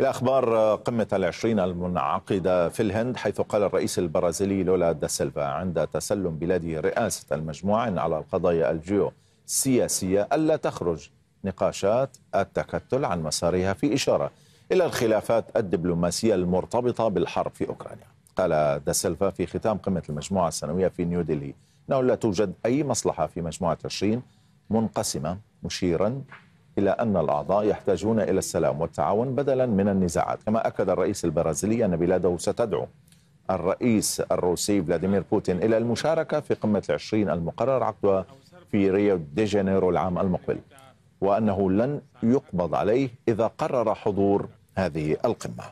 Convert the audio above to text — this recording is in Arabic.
إلى أخبار قمة العشرين المنعقدة في الهند حيث قال الرئيس البرازيلي لولا دا سيلفا عند تسلم بلاده رئاسة المجموعة على القضايا الجيو سياسية ألا تخرج نقاشات التكتل عن مسارها في إشارة إلى الخلافات الدبلوماسية المرتبطة بالحرب في أوكرانيا. قال دا سيلفا في ختام قمة المجموعة السنوية في نيودلهي أنه لا توجد أي مصلحة في مجموعة 20 منقسمة مشيرا إلى أن الأعضاء يحتاجون إلى السلام والتعاون بدلا من النزاعات. كما أكد الرئيس البرازيلي أن بلاده ستدعو الرئيس الروسي فلاديمير بوتين إلى المشاركة في قمة العشرين المقرر عقدها في ريو دي جانيرو العام المقبل وأنه لن يقبض عليه إذا قرر حضور هذه القمة.